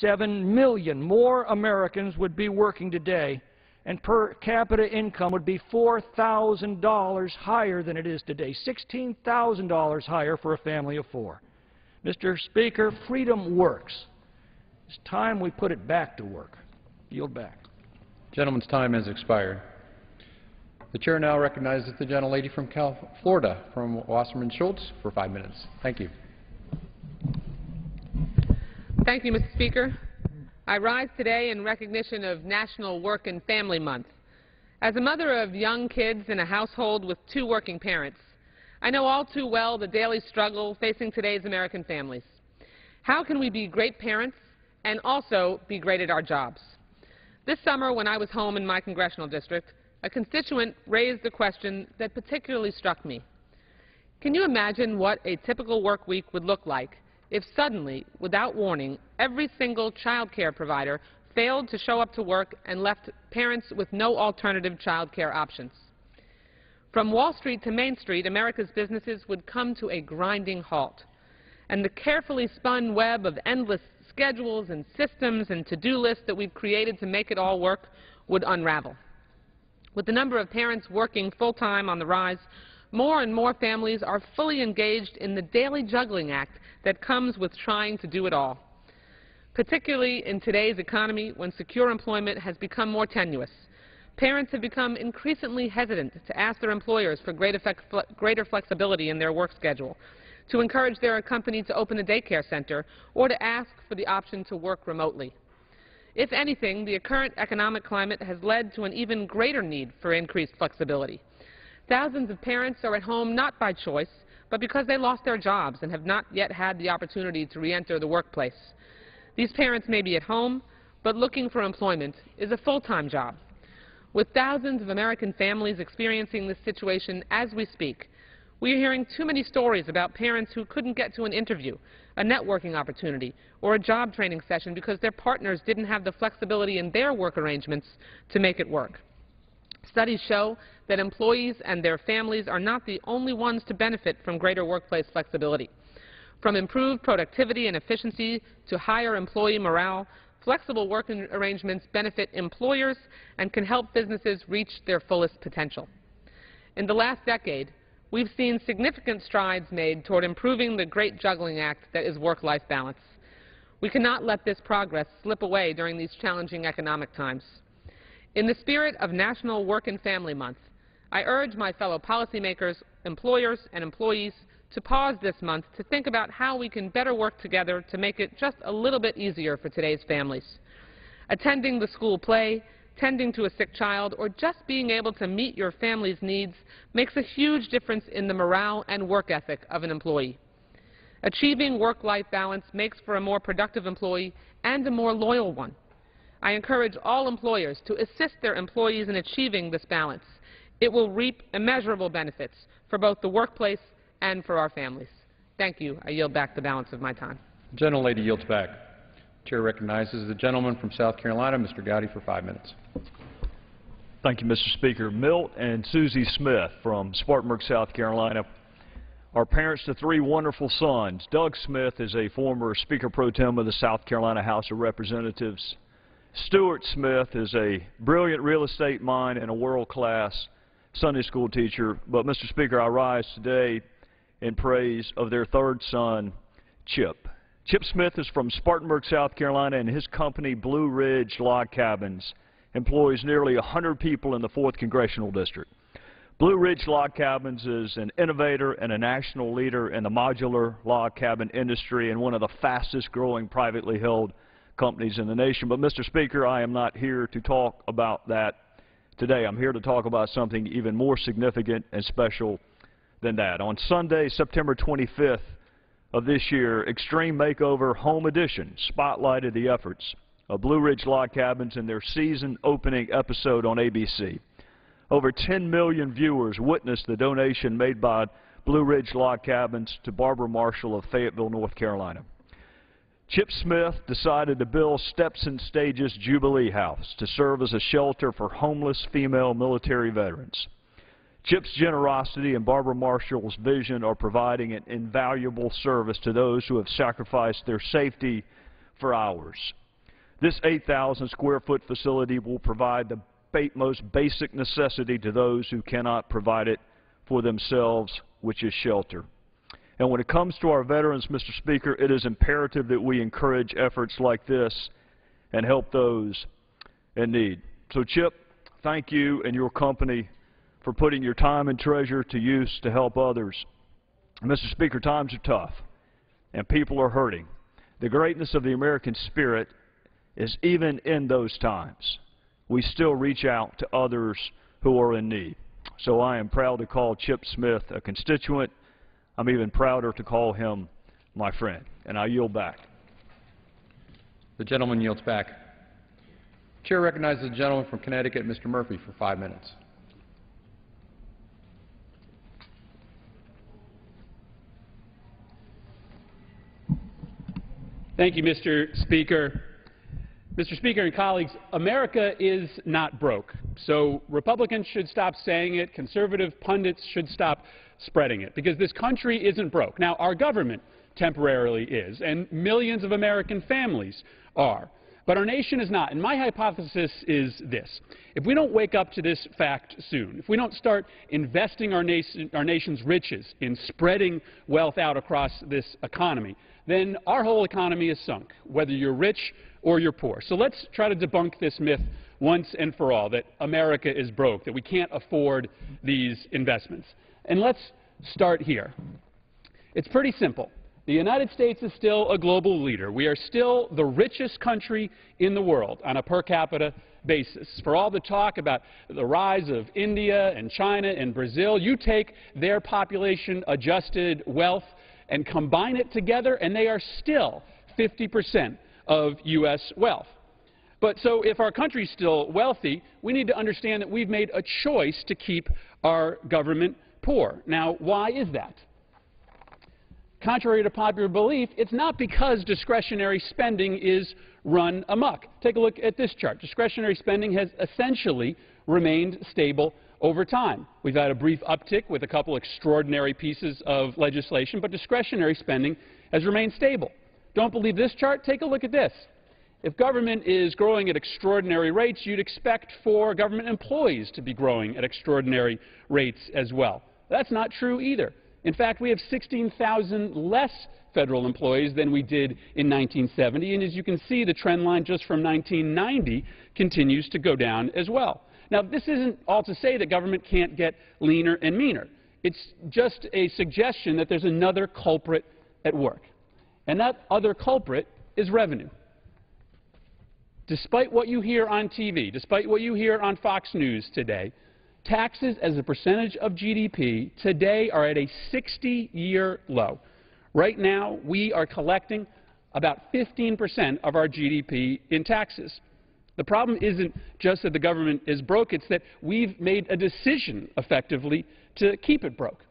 7 million more Americans would be working today, and per capita income would be $4,000 higher than it is today, $16,000 higher for a family of four. Mr. Speaker, freedom works. It's time we put it back to work. Yield back. Gentleman's time has expired. The chair now recognizes the gentlelady from Cal Florida, from Wasserman Schultz, for five minutes. Thank you. Thank you, Mr. Speaker. I rise today in recognition of National Work and Family Month. As a mother of young kids in a household with two working parents, I know all too well the daily struggle facing today's American families. How can we be great parents and also be great at our jobs? This summer, when I was home in my congressional district, a constituent raised a question that particularly struck me. Can you imagine what a typical work week would look like if suddenly, without warning, every single child care provider failed to show up to work and left parents with no alternative child care options? From Wall Street to Main Street, America's businesses would come to a grinding halt, and the carefully spun web of endless schedules and systems and to-do lists that we've created to make it all work would unravel. With the number of parents working full-time on the rise, more and more families are fully engaged in the daily juggling act that comes with trying to do it all, particularly in today's economy when secure employment has become more tenuous. Parents have become increasingly hesitant to ask their employers for greater flexibility in their work schedule, to encourage their company to open a daycare center, or to ask for the option to work remotely. If anything, the current economic climate has led to an even greater need for increased flexibility. Thousands of parents are at home not by choice, but because they lost their jobs and have not yet had the opportunity to reenter the workplace. These parents may be at home, but looking for employment is a full-time job. With thousands of American families experiencing this situation as we speak, we are hearing too many stories about parents who couldn't get to an interview, a networking opportunity, or a job training session because their partners didn't have the flexibility in their work arrangements to make it work. Studies show that employees and their families are not the only ones to benefit from greater workplace flexibility. From improved productivity and efficiency to higher employee morale, flexible work arrangements benefit employers and can help businesses reach their fullest potential. In the last decade, we've seen significant strides made toward improving the great juggling act that is work-life balance. We cannot let this progress slip away during these challenging economic times. In the spirit of National Work and Family Month, I urge my fellow policymakers, employers, and employees to pause this month to think about how we can better work together to make it just a little bit easier for today's families. Attending the school play, tending to a sick child, or just being able to meet your family's needs makes a huge difference in the morale and work ethic of an employee. Achieving work-life balance makes for a more productive employee and a more loyal one. I encourage all employers to assist their employees in achieving this balance. It will reap immeasurable benefits for both the workplace and for our families. Thank you. I yield back the balance of my time. The gentlelady yields back. The Chair recognizes the gentleman from South Carolina, Mr. Gowdy, for five minutes. Thank you, Mr. Speaker. Milt and Susie Smith from Spartanburg, South Carolina are parents to three wonderful sons. Doug Smith is a former Speaker Pro Tem of the South Carolina House of Representatives. Stuart Smith is a brilliant real estate mind and a world-class Sunday school teacher. But, Mr. Speaker, I rise today in praise of their third son, Chip. Chip Smith is from Spartanburg, South Carolina, and his company, Blue Ridge Log Cabins, employs nearly 100 people in the 4th Congressional District. Blue Ridge Log Cabins is an innovator and a national leader in the modular log cabin industry and one of the fastest growing privately held companies in the nation. But, Mr. Speaker, I am not here to talk about that today. I'm here to talk about something even more significant and special than that. On Sunday, September 25th of this year, Extreme Makeover Home Edition spotlighted the efforts of Blue Ridge Log Cabins in their season opening episode on ABC. Over 10 million viewers witnessed the donation made by Blue Ridge Log Cabins to Barbara Marshall of Fayetteville, North Carolina. Chip Smith decided to build Steps and Stages Jubilee House to serve as a shelter for homeless female military veterans. Chip's generosity and Barbara Marshall's vision are providing an invaluable service to those who have sacrificed their safety for ours. This 8,000 square foot facility will provide the most basic necessity to those who cannot provide it for themselves, which is shelter. And when it comes to our veterans, Mr. Speaker, it is imperative that we encourage efforts like this and help those in need. So, Chip, thank you and your company for putting your time and treasure to use to help others. Mr. Speaker, times are tough, and people are hurting. The greatness of the American spirit is even in those times. We still reach out to others who are in need. So I am proud to call Chip Smith a constituent. I'm even prouder to call him my friend. And I yield back. The gentleman yields back. Chair recognizes the gentleman from Connecticut, Mr. Murphy, for five minutes. Thank you, Mr. Speaker. Mr. Speaker and colleagues, America is not broke. So Republicans should stop saying it. Conservative pundits should stop spreading it because this country isn't broke. Now, our government temporarily is, and millions of American families are. But our nation is not. And my hypothesis is this. If we don't wake up to this fact soon, if we don't start investing our, nation, our nation's riches in spreading wealth out across this economy, then our whole economy is sunk, whether you're rich or you're poor. So let's try to debunk this myth once and for all that America is broke, that we can't afford these investments. And let's start here. It's pretty simple. The United States is still a global leader. We are still the richest country in the world on a per capita basis. For all the talk about the rise of India and China and Brazil, you take their population adjusted wealth and combine it together, and they are still 50 percent of U.S. wealth. But so if our country is still wealthy, we need to understand that we've made a choice to keep our government poor. Now, why is that? Contrary to popular belief, it's not because discretionary spending is run amok. Take a look at this chart. Discretionary spending has essentially remained stable over time. We've had a brief uptick with a couple extraordinary pieces of legislation, but discretionary spending has remained stable. Don't believe this chart? Take a look at this. If government is growing at extraordinary rates, you'd expect for government employees to be growing at extraordinary rates as well. That's not true either. In fact, we have 16,000 less federal employees than we did in 1970, and as you can see, the trend line just from 1990 continues to go down as well. Now, this isn't all to say that government can't get leaner and meaner. It's just a suggestion that there's another culprit at work. And that other culprit is revenue. Despite what you hear on TV, despite what you hear on Fox News today, Taxes as a percentage of GDP today are at a 60-year low. Right now, we are collecting about 15% of our GDP in taxes. The problem isn't just that the government is broke, it's that we've made a decision, effectively, to keep it broke.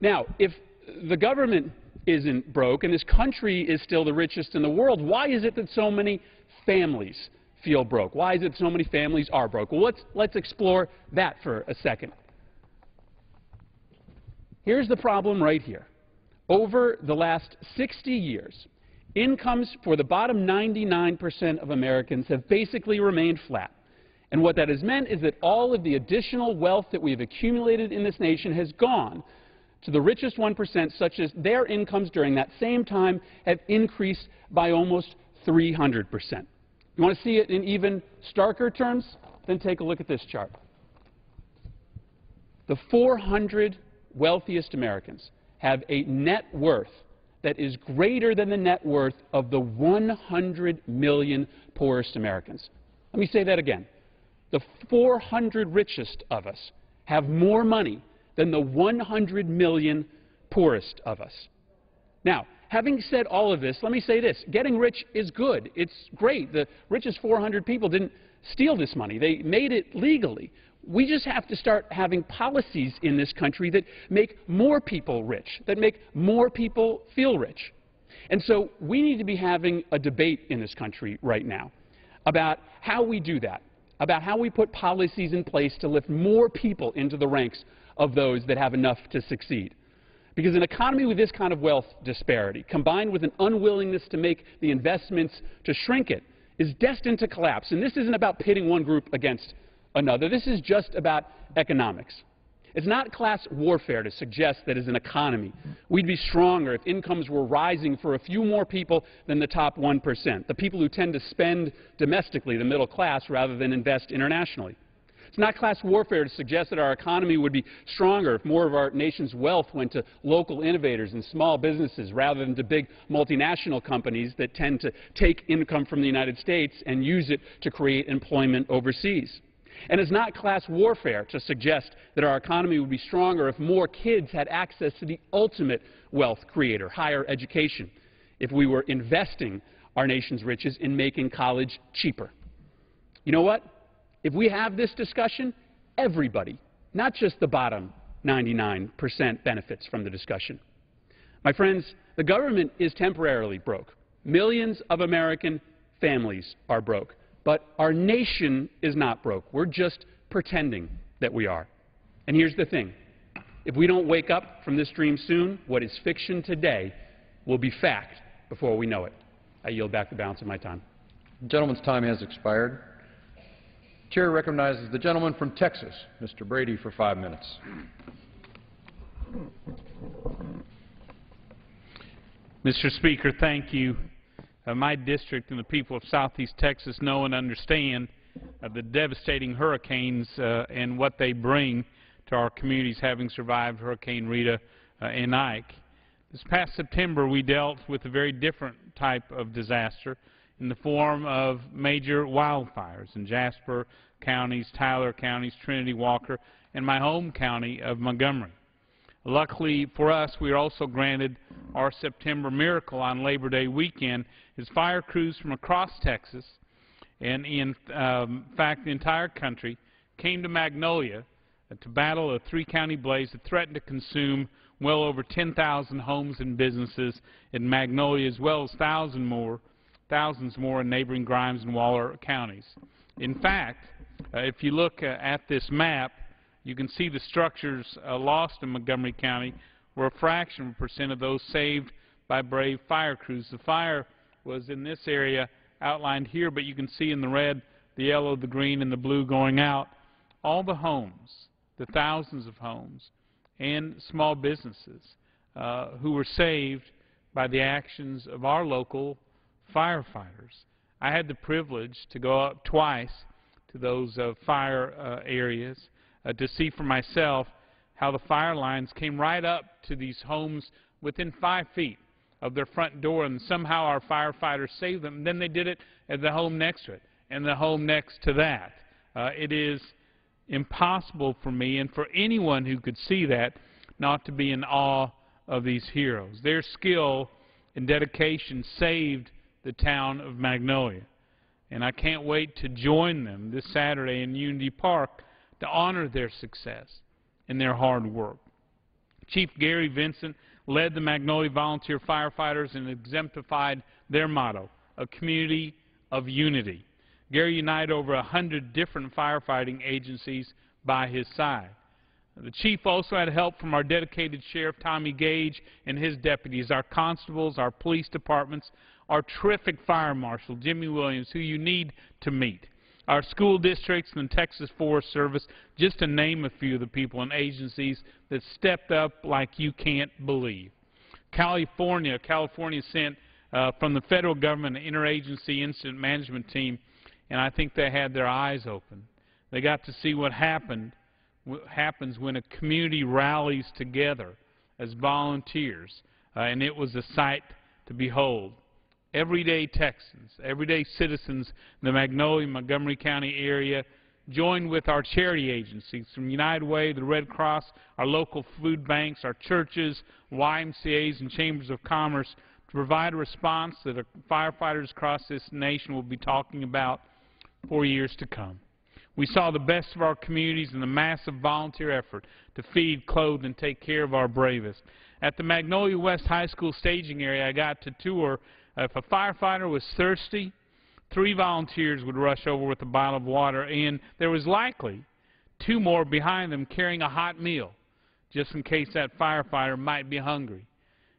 Now, if the government isn't broke and this country is still the richest in the world, why is it that so many families feel broke? Why is it so many families are broke? Well, let's, let's explore that for a second. Here's the problem right here. Over the last 60 years, incomes for the bottom 99% of Americans have basically remained flat. And what that has meant is that all of the additional wealth that we've accumulated in this nation has gone to the richest 1%, such as their incomes during that same time have increased by almost 300 percent. You want to see it in even starker terms? Then take a look at this chart. The 400 wealthiest Americans have a net worth that is greater than the net worth of the 100 million poorest Americans. Let me say that again. The 400 richest of us have more money than the 100 million poorest of us. Now, having said all of this, let me say this. Getting rich is good. It's great. The richest 400 people didn't steal this money. They made it legally. We just have to start having policies in this country that make more people rich, that make more people feel rich. And so we need to be having a debate in this country right now about how we do that, about how we put policies in place to lift more people into the ranks of those that have enough to succeed. Because an economy with this kind of wealth disparity, combined with an unwillingness to make the investments to shrink it, is destined to collapse. And this isn't about pitting one group against another. This is just about economics. It's not class warfare to suggest that as an economy, we'd be stronger if incomes were rising for a few more people than the top 1%, the people who tend to spend domestically, the middle class, rather than invest internationally. It's not class warfare to suggest that our economy would be stronger if more of our nation's wealth went to local innovators and small businesses rather than to big multinational companies that tend to take income from the United States and use it to create employment overseas. And it's not class warfare to suggest that our economy would be stronger if more kids had access to the ultimate wealth creator, higher education, if we were investing our nation's riches in making college cheaper. You know what? If we have this discussion, everybody, not just the bottom 99% benefits from the discussion. My friends, the government is temporarily broke. Millions of American families are broke. But our nation is not broke. We're just pretending that we are. And here's the thing. If we don't wake up from this dream soon, what is fiction today will be fact before we know it. I yield back the balance of my time. The gentleman's time has expired. Chair recognizes the gentleman from Texas, Mr. Brady, for five minutes. Mr. Speaker, thank you uh, my district and the people of southeast Texas know and understand uh, the devastating hurricanes uh, and what they bring to our communities having survived Hurricane Rita uh, and Ike. This past September we dealt with a very different type of disaster in the form of major wildfires in Jasper counties, Tyler counties, Trinity Walker, and my home county of Montgomery. Luckily for us, we are also granted our September miracle on Labor Day weekend as fire crews from across Texas and in um, fact the entire country came to Magnolia to battle a three-county blaze that threatened to consume well over 10,000 homes and businesses in Magnolia as well as thousands more, thousands more in neighboring Grimes and Waller counties. In fact, uh, if you look uh, at this map, you can see the structures uh, lost in Montgomery County were a fraction of a percent of those saved by brave fire crews. The fire was in this area outlined here, but you can see in the red, the yellow, the green, and the blue going out. All the homes, the thousands of homes, and small businesses uh, who were saved by the actions of our local firefighters. I had the privilege to go up twice to those uh, fire uh, areas uh, to see for myself how the fire lines came right up to these homes within five feet of their front door, and somehow our firefighters saved them. Then they did it at the home next to it and the home next to that. Uh, it is impossible for me and for anyone who could see that not to be in awe of these heroes. Their skill and dedication saved the town of Magnolia. And I can't wait to join them this Saturday in Unity Park to honor their success and their hard work. Chief Gary Vincent led the Magnolia Volunteer Firefighters and exemplified their motto, a community of unity. Gary united over a hundred different firefighting agencies by his side. The chief also had help from our dedicated sheriff, Tommy Gage, and his deputies, our constables, our police departments, our terrific fire marshal, Jimmy Williams, who you need to meet our school districts and the Texas Forest Service, just to name a few of the people and agencies that stepped up like you can't believe. California, California sent uh, from the federal government an interagency incident management team, and I think they had their eyes open. They got to see what happened what happens when a community rallies together as volunteers, uh, and it was a sight to behold everyday Texans, everyday citizens in the Magnolia, Montgomery County area, joined with our charity agencies from United Way, the Red Cross, our local food banks, our churches, YMCAs, and chambers of commerce to provide a response that firefighters across this nation will be talking about for years to come. We saw the best of our communities in the massive volunteer effort to feed, clothe, and take care of our bravest. At the Magnolia West High School staging area, I got to tour if a firefighter was thirsty, three volunteers would rush over with a bottle of water, and there was likely two more behind them carrying a hot meal, just in case that firefighter might be hungry.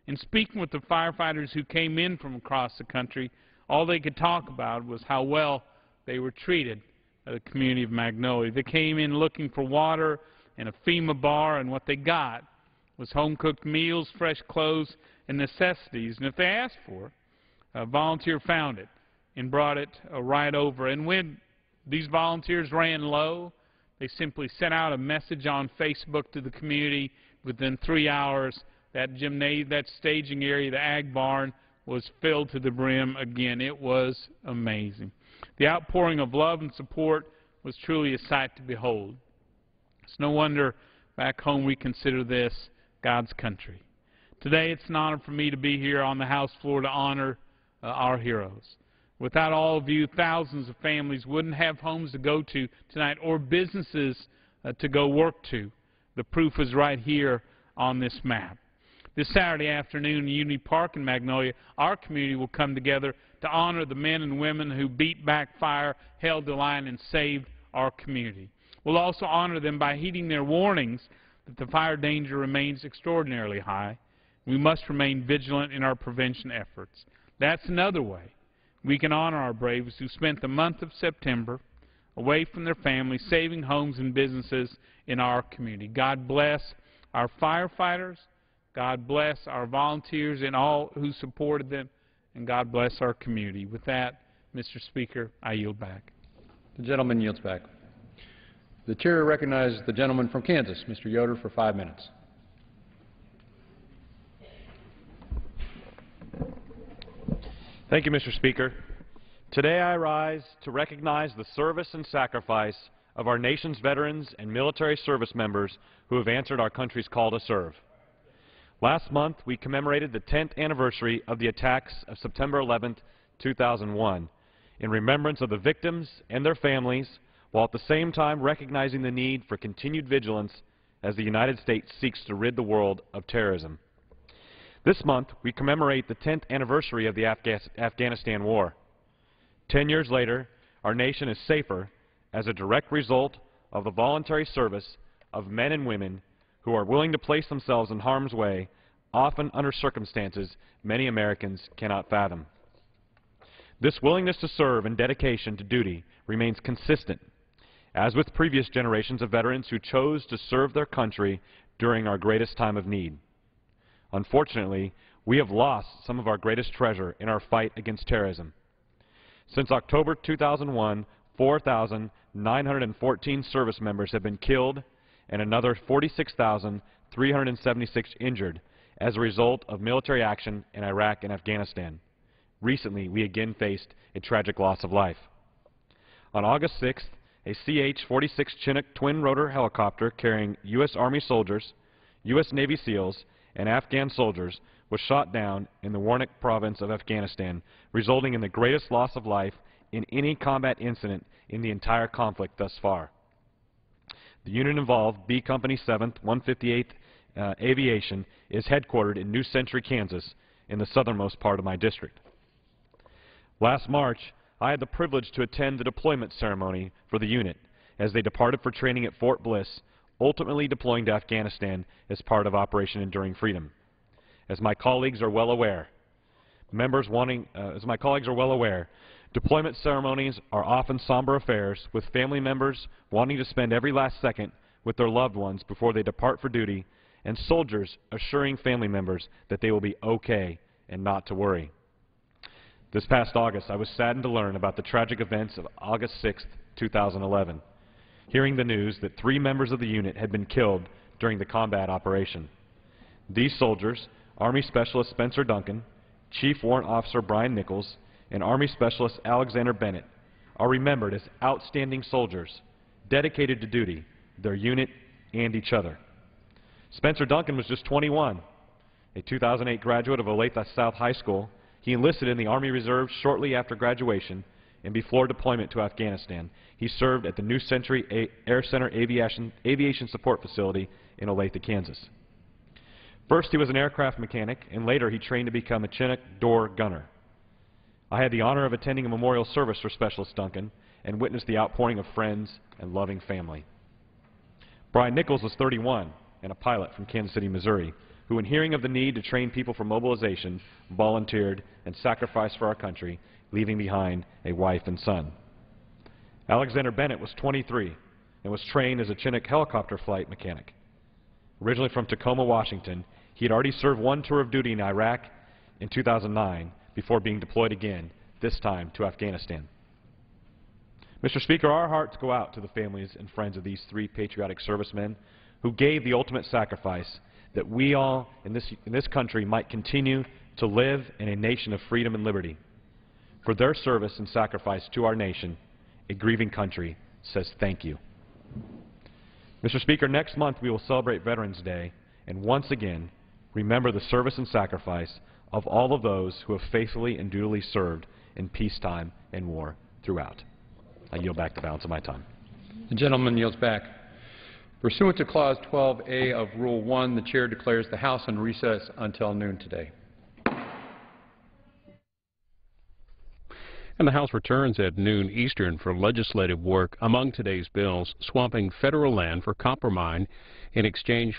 In speaking with the firefighters who came in from across the country, all they could talk about was how well they were treated at the community of Magnolia. They came in looking for water and a FEMA bar, and what they got was home-cooked meals, fresh clothes, and necessities. And if they asked for it, a volunteer found it and brought it uh, right over. And when these volunteers ran low, they simply sent out a message on Facebook to the community. Within three hours, that gymnasium, that staging area, the ag barn, was filled to the brim again. It was amazing. The outpouring of love and support was truly a sight to behold. It's no wonder back home we consider this God's country. Today it's an honor for me to be here on the House floor to honor uh, our heroes. Without all of you, thousands of families wouldn't have homes to go to tonight or businesses uh, to go work to. The proof is right here on this map. This Saturday afternoon in Unity Park in Magnolia, our community will come together to honor the men and women who beat back fire, held the line, and saved our community. We'll also honor them by heeding their warnings that the fire danger remains extraordinarily high. We must remain vigilant in our prevention efforts. That's another way we can honor our braves who spent the month of September away from their families, saving homes and businesses in our community. God bless our firefighters. God bless our volunteers and all who supported them. And God bless our community. With that, Mr. Speaker, I yield back. The gentleman yields back. The chair recognizes the gentleman from Kansas, Mr. Yoder, for five minutes. Thank you, Mr. Speaker. Today I rise to recognize the service and sacrifice of our nation's veterans and military service members who have answered our country's call to serve. Last month, we commemorated the 10th anniversary of the attacks of September 11, 2001, in remembrance of the victims and their families, while at the same time recognizing the need for continued vigilance as the United States seeks to rid the world of terrorism. This month, we commemorate the 10th anniversary of the Afghanistan War. Ten years later, our nation is safer as a direct result of the voluntary service of men and women who are willing to place themselves in harm's way, often under circumstances many Americans cannot fathom. This willingness to serve and dedication to duty remains consistent, as with previous generations of veterans who chose to serve their country during our greatest time of need. Unfortunately, we have lost some of our greatest treasure in our fight against terrorism. Since October 2001, 4,914 service members have been killed and another 46,376 injured as a result of military action in Iraq and Afghanistan. Recently, we again faced a tragic loss of life. On August 6th, a CH-46 Chinook twin-rotor helicopter carrying U.S. Army soldiers, U.S. Navy SEALs, and Afghan soldiers was shot down in the Wardak province of Afghanistan, resulting in the greatest loss of life in any combat incident in the entire conflict thus far. The unit involved, B Company 7th, 158th uh, Aviation, is headquartered in New Century, Kansas, in the southernmost part of my district. Last March, I had the privilege to attend the deployment ceremony for the unit as they departed for training at Fort Bliss ultimately deploying to Afghanistan as part of Operation Enduring Freedom. As my colleagues are well aware, members wanting, uh, as my colleagues are well aware, deployment ceremonies are often somber affairs with family members wanting to spend every last second with their loved ones before they depart for duty and soldiers assuring family members that they will be okay and not to worry. This past August, I was saddened to learn about the tragic events of August 6, 2011 hearing the news that three members of the unit had been killed during the combat operation. These soldiers, Army Specialist Spencer Duncan, Chief Warrant Officer Brian Nichols, and Army Specialist Alexander Bennett, are remembered as outstanding soldiers, dedicated to duty, their unit, and each other. Spencer Duncan was just 21, a 2008 graduate of Olathe South High School. He enlisted in the Army Reserve shortly after graduation and before deployment to Afghanistan. He served at the New Century A Air Center Aviation, Aviation Support Facility in Olathe, Kansas. First, he was an aircraft mechanic, and later he trained to become a Chinook door gunner. I had the honor of attending a memorial service for Specialist Duncan and witnessed the outpouring of friends and loving family. Brian Nichols was 31 and a pilot from Kansas City, Missouri, who, in hearing of the need to train people for mobilization, volunteered and sacrificed for our country leaving behind a wife and son. Alexander Bennett was 23 and was trained as a Chinook helicopter flight mechanic. Originally from Tacoma, Washington, he had already served one tour of duty in Iraq in 2009 before being deployed again, this time to Afghanistan. Mr. Speaker, our hearts go out to the families and friends of these three patriotic servicemen who gave the ultimate sacrifice that we all in this, in this country might continue to live in a nation of freedom and liberty. For their service and sacrifice to our nation, a grieving country says thank you. Mr. Speaker, next month we will celebrate Veterans Day and once again remember the service and sacrifice of all of those who have faithfully and dutifully served in peacetime and war throughout. I yield back the balance of my time. The gentleman yields back. Pursuant to Clause 12A of Rule 1, the Chair declares the House in recess until noon today. And the House returns at noon Eastern for legislative work among today's bills, swapping federal land for copper mine in exchange